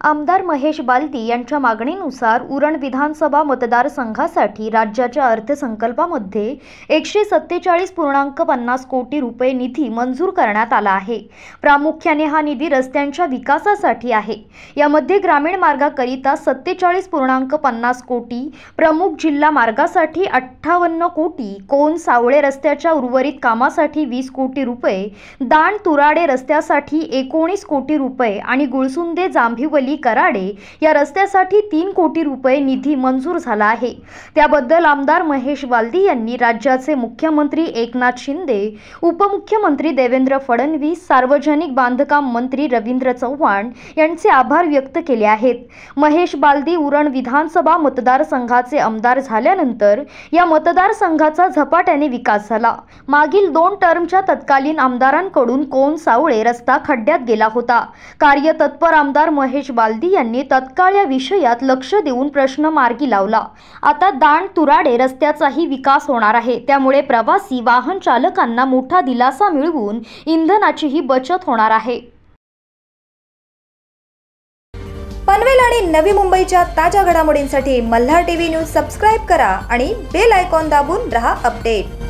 आमदार महेश बालदी यांच्या मागणीनुसार उरण विधानसभा मतदारसंघासाठी राज्याच्या अर्थसंकल्पामध्ये एकशे सत्तेचाळीस पूर्णांक पन्नास कोटी रुपये निधी मंजूर करण्यात आला आहे. प्रामुख्याने हा निधी रस्त्यांच्या विकासासाठी आहे. यामध्ये ग्रामीण मार्गाकरिता सत्तेचाळीस पूर्णांक पन्नास कोटी प्रमुख जिल्हा मार्गासाठी अठ्ठावन्न कोटी कोण सावळे रस्त्याच्या उर्वरित कामासाठी वीस कोटी रुपये दाण तुराडे रस्त्यासाठी एकोणीस कोटी रुपये आणि गुळसुंदे जांभिवली कराडे या रस्त्यासाठी तीन कोटी रुपये निधी मंजूर झाला आहे. त्याबद्दल आमदार महेश बालदी यांनी राज्याचे मुख्यमंत्री एकनाथ शिंदे उपमुख्यमंत्री देवेंद्र फडणवीस सार्वजनिक बांधकाम मंत्री रवींद्र चव्हाण यांचे आभार व्यक्त केले आहेत. महेश बालदी उरण विधानसभा मतदारसंघाचे आमदार झाल्यानंतर या मतदारसंघाचा झपाट्याने विकास झाला. मागील दोन टर्मच्या तत्कालीन आमदारांकडून कोन सावळे रस्ता खड्ड्यात गेला होता. कार्यतत्पर आमदार महेश बालदी यांनी तत्काळ या विषयात लक्ष देऊन प्रश्न मार्गी लावला. आता दाण तुराडे रस्त्याचाही विकास होणार आहे. त्यामुळे प्रवासी वाहन चालकांना मोठा दिलासा मिळवून इंधनाचीही बचत होणार आहे. पनवेल आणि नवी मुंबईच्या ताज्या घडामोडींसाठी मल्हार टीव्ही न्यूज सबस्क्राईब करा आणि बेल आयकॉन दाबून रहा अपडेट.